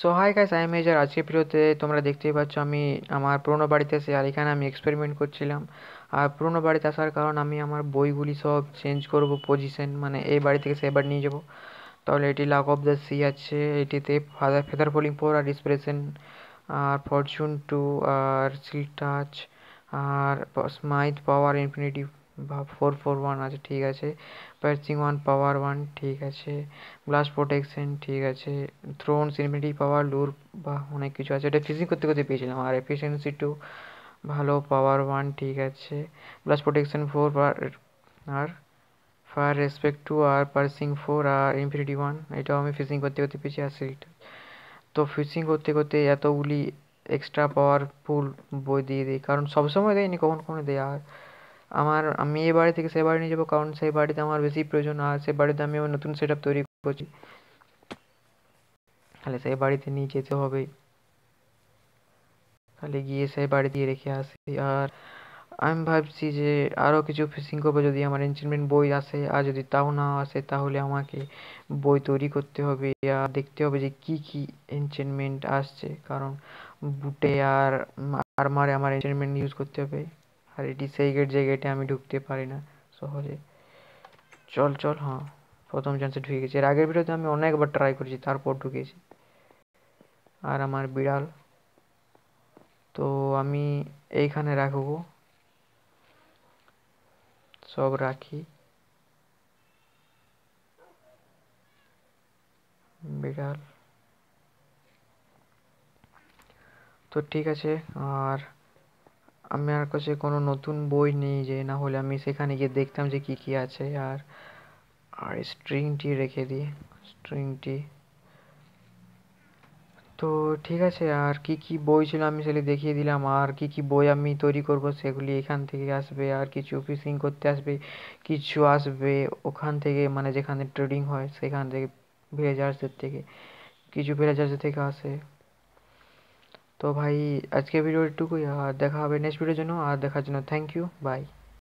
So hi guys I am এজার আজকে ভিডিওতে তোমরা দেখতেই পাচ্ছ আমি আমার পুরোনো বাড়িতে এসে আর এখানে আমি এক্সপেরিমেন্ট করছিলাম। আর পুরোনো বাড়িতে আসার কারণ আমি আমার বইগুলি সব চেঞ্জ করব পজিশন মানে এই বাড়ি থেকে সে বাড়ি নিয়ে যাব। তাহলে এটি লাক অফ দ্য সি আছে, এটিতে ফাদার ফেদার ফলিং ফোর আর ডিসপ্রেশন আর ফরচুন টু আর সিল টাচ আর স্মাইথ পাওয়ার ইনফিনিটি বা ফোর ফোর ওয়ান আছে, ঠিক আছে। পার্চিং ওয়ান পাওয়ার ওয়ান ঠিক আছে। ব্লাস্ট প্রোটেকশন ঠিক আছে। থ্রোন ইনফিনিটি পাওয়ার লুর বা অনেক কিছু আছে। এটা ফিজিং করতে করতে পেয়েছিলাম। আর এফিসিয়েন্সি টু ভালো পাওয়ার ওয়ান ঠিক আছে। ব্লাস্ট প্রোটেকশন ফোর আর ফায়ার রেসপেক্ট টু আর পার্সিং ফোর আর ইনফিনিটি ওয়ান এটাও আমি ফিশিং করতে করতে পেয়েছি। আর সিলটা তো ফিশিং করতে করতে এতগুলি এক্সট্রা পাওয়ারফুল বই দিয়ে দিই। কারণ সবসময় দেয়নি, কখন কখনো দেয়। আর আমার, আমি এই বাড়ি থেকে সে বাড়ি নিয়ে যাব, কারণ সেই বাড়িতে আমার বেশি প্রয়োজন, আর সে বাড়িতে আমি আমার নতুন সেট তৈরি করছি। তাহলে সেই বাড়িতে নিয়ে যেতে হবে। তাহলে গিয়ে সেই বাড়ি দিয়ে রেখে আসি। আর আমি ভাবছি যে আরও কিছু ফিশিং করব, যদি আমার এনচেনমেন্ট বই আসে। আর যদি তাও না আসে, তাহলে আমাকে বই তৈরি করতে হবে। আর দেখতে হবে যে কি কি এনচেনমেন্ট আসছে। কারণ বুটে আর আরমারে আমার এনচেনমেন্ট ইউজ করতে হবে। আর এটি সেই গেট যে গেটে আমি ঢুকতে পারি না, সহজে। চল চল হ্যাঁ প্রথম চান্সে ঢুকে গেছি। এর আগের ভিডিওতে আমি অনেকবার ট্রাই করেছি, তারপর ঢুকেছি। আর আমার বিড়াল, তো আমি এইখানে রাখব। সব রাখি। বিড়াল। তো ঠিক আছে, আর আমার কাছে কোনো নতুন বই নেই যে না হলে আমি সেখানে গিয়ে দেখতাম যে কী কী আছে আর আর স্ট্রিংটি রেখে দিই স্ট্রিংটি তো ঠিক আছে, আর কি কি বই ছিল আমি সেগুলি দেখিয়ে দিলাম, আর কি কি বই আমি তৈরি করব সেগুলি এখান থেকে আসবে, আর কিছু ফিশিং করতে আসবে, কিছু আসবে ওখান থেকে মানে যেখানে ট্রেডিং হয় সেখান থেকে ভিলেজার্সদের থেকে, কিছু ভিলেজার্সদের থেকে আসে। তো ভাই আজকে ভিডিও এটুকুই আর দেখা হবে নেক্সট ভিডিওর জন্য আর দেখার জন্য থ্যাংক ইউ বাই